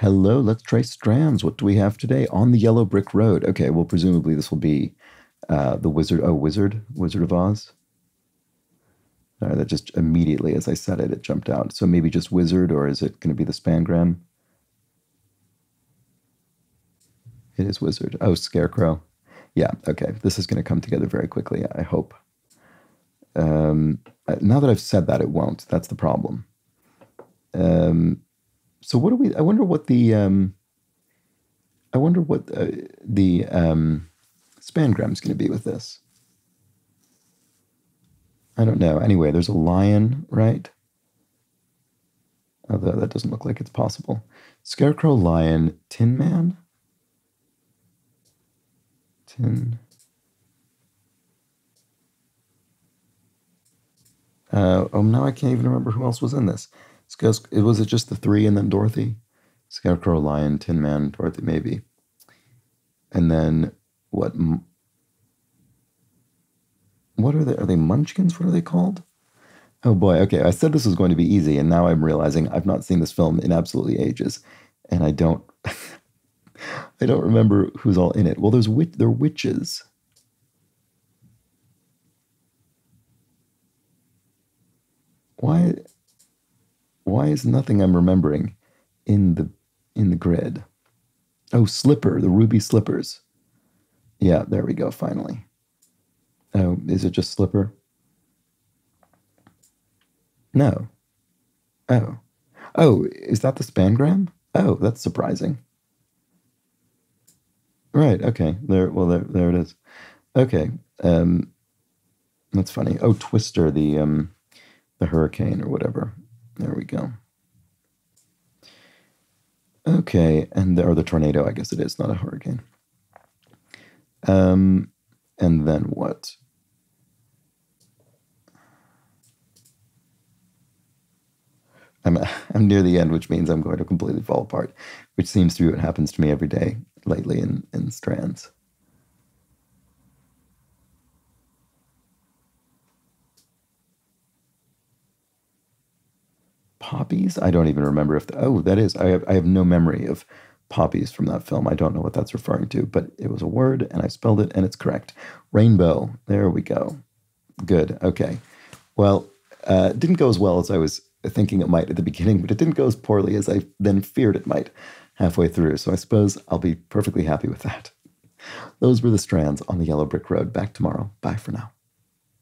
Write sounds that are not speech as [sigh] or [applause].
Hello, let's trace strands. What do we have today on the yellow brick road? Okay, well, presumably this will be uh, the wizard. Oh, wizard, Wizard of Oz. Uh, that just immediately, as I said it, it jumped out. So maybe just wizard, or is it going to be the spangram? It is wizard. Oh, scarecrow. Yeah. Okay. This is going to come together very quickly. I hope. Um, uh, now that I've said that, it won't. That's the problem. Um, so what do we? I wonder what the. Um, I wonder what uh, the um, spangram is going to be with this. I don't know. Anyway, there's a lion, right? Although that doesn't look like it's possible. Scarecrow, lion, Tin Man. Tin. Uh, oh, now I can't even remember who else was in this. Was it just the three and then Dorothy? Scarecrow, Lion, Tin Man, Dorothy, maybe. And then what? What are they? Are they Munchkins? What are they called? Oh boy. Okay, I said this was going to be easy, and now I'm realizing I've not seen this film in absolutely ages, and I don't. [laughs] I don't remember who's all in it. Well, there's witch. They're witches. Why? Why is nothing I'm remembering in the in the grid? Oh, slipper, the ruby slippers. Yeah, there we go. Finally. Oh, is it just slipper? No. Oh. Oh, is that the spangram? Oh, that's surprising. Right. Okay. There. Well, there. There it is. Okay. Um, that's funny. Oh, Twister, the um, the hurricane or whatever. There we go. Okay, and the, or the tornado, I guess it is, not a hurricane. Um, and then what? I'm [laughs] I'm near the end, which means I'm going to completely fall apart, which seems to be what happens to me every day lately in in strands. Poppies. I don't even remember if the, oh that is I have I have no memory of poppies from that film. I don't know what that's referring to, but it was a word and I spelled it and it's correct. Rainbow. There we go. Good. Okay. Well, uh, didn't go as well as I was thinking it might at the beginning, but it didn't go as poorly as I then feared it might halfway through. So I suppose I'll be perfectly happy with that. Those were the strands on the yellow brick road. Back tomorrow. Bye for now.